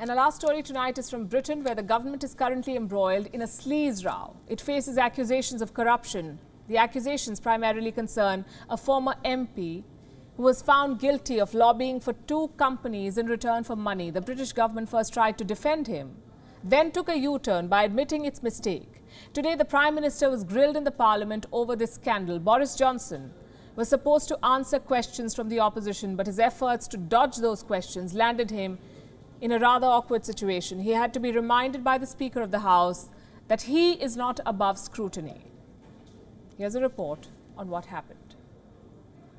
And our last story tonight is from Britain, where the government is currently embroiled in a sleaze row. It faces accusations of corruption. The accusations primarily concern a former MP who was found guilty of lobbying for two companies in return for money. The British government first tried to defend him, then took a U-turn by admitting its mistake. Today, the Prime Minister was grilled in the Parliament over this scandal. Boris Johnson was supposed to answer questions from the opposition, but his efforts to dodge those questions landed him in a rather awkward situation. He had to be reminded by the Speaker of the House that he is not above scrutiny. Here's a report on what happened.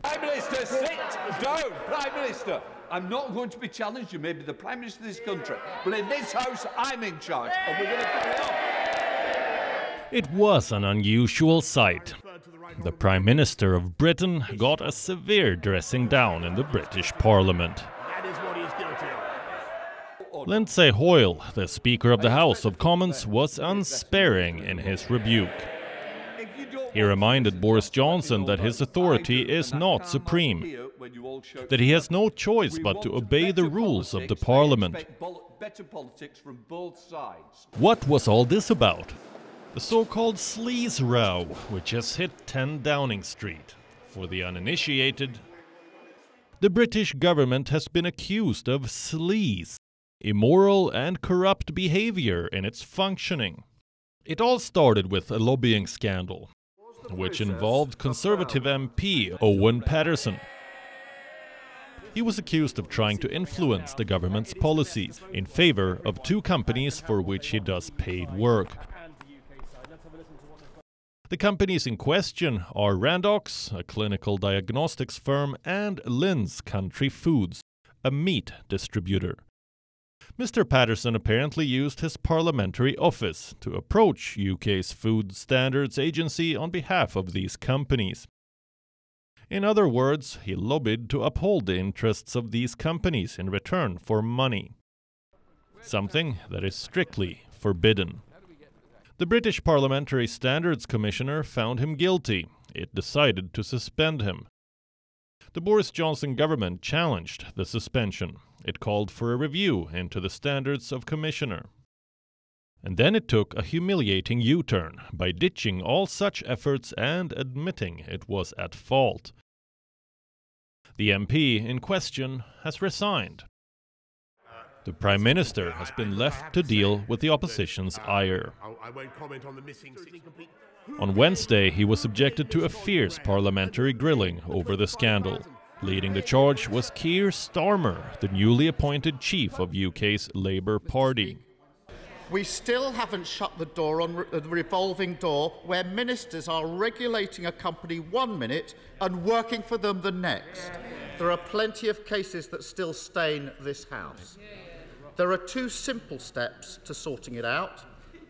Prime Minister, sit down. Prime Minister, I'm not going to be challenged. You may be the Prime Minister of this country, but in this House, I'm in charge, and we're going to carry on. It was an unusual sight. The Prime Minister of Britain got a severe dressing down in the British Parliament. Lindsay Hoyle, the Speaker of the House of Commons, was unsparing in his rebuke. He reminded Boris Johnson that his authority is not supreme, that he has no choice but to obey the rules of the Parliament. What was all this about? The so-called sleaze row, which has hit 10 Downing Street. For the uninitiated, the British government has been accused of sleaze, immoral and corrupt behavior in its functioning. It all started with a lobbying scandal, which involved Conservative MP Owen Paterson. He was accused of trying to influence the government's policies in favor of two companies for which he does paid work. The companies in question are Randox, a clinical diagnostics firm, and Lynn's Country Foods, a meat distributor. Mr. Paterson apparently used his parliamentary office to approach UK's Food Standards Agency on behalf of these companies. In other words, he lobbied to uphold the interests of these companies in return for money. Something that is strictly forbidden. The British Parliamentary Standards Commissioner found him guilty. It decided to suspend him. The Boris Johnson government challenged the suspension. It called for a review into the standards of commissioner. And then it took a humiliating U turn by ditching all such efforts and admitting it was at fault. The MP in question has resigned. The Prime Minister has been left to deal with the opposition's ire. On Wednesday, he was subjected to a fierce parliamentary grilling over the scandal. Leading the charge was Keir Starmer, the newly appointed chief of UK's Labour Party. We still haven't shut the door on the revolving door where ministers are regulating a company one minute and working for them the next. There are plenty of cases that still stain this House. There are two simple steps to sorting it out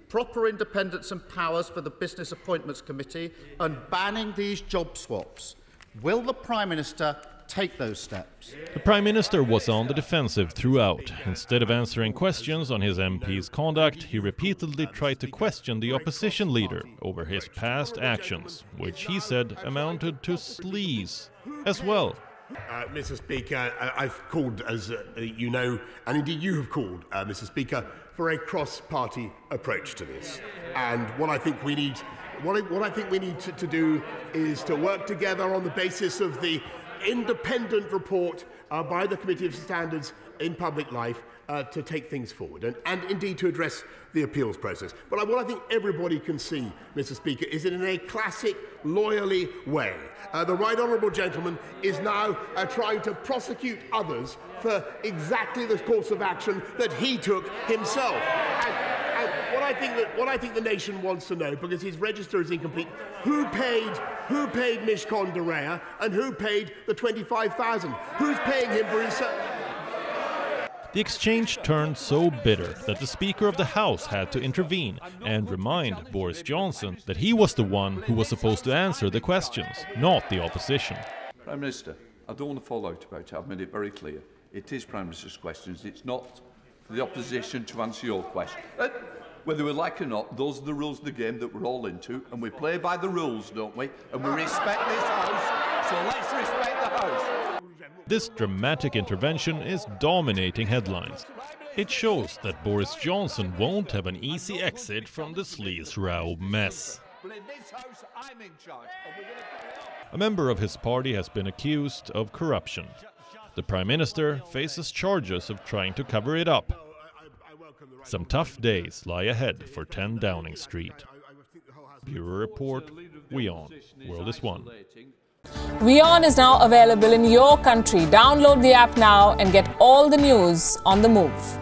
proper independence and powers for the Business Appointments Committee and banning these job swaps. Will the Prime Minister take those steps? The Prime Minister was on the defensive throughout. Instead of answering questions on his MP's conduct, he repeatedly tried to question the opposition leader over his past actions, which he said amounted to sleaze as well. Uh, Mr. Speaker, I've called, as uh, you know, and indeed you have called, uh, Mr. Speaker, for a cross-party approach to this. And what I think we need, what I, what I think we need to, to do is to work together on the basis of the independent report uh, by the Committee of Standards in Public Life uh, to take things forward and, and indeed to address the appeals process. But what I think everybody can see, Mr. Speaker, is that in a classic, lawyerly way, uh, the right honourable gentleman is now uh, trying to prosecute others for exactly the course of action that he took himself. And, I think that what I think the nation wants to know, because his register is incomplete, who paid who paid Mishcon de Reya and who paid the twenty-five thousand? Who's paying him for his? The exchange turned so bitter that the Speaker of the House had to intervene and remind Boris Johnson that he was the one who was supposed to answer the questions, not the opposition. Prime Minister, I don't want to fall out about it. I've made it very clear. It is Prime Minister's questions. It's not for the opposition to answer your question. Uh, whether we like it or not, those are the rules of the game that we're all into, and we play by the rules, don't we? And we respect this House, so let's respect the House. This dramatic intervention is dominating headlines. It shows that Boris Johnson won't have an easy exit from the sleaze row mess. A member of his party has been accused of corruption. The Prime Minister faces charges of trying to cover it up. Some tough days lie ahead for 10 Downing Street. Bureau Report, WION, World is One. WION is now available in your country. Download the app now and get all the news on the move.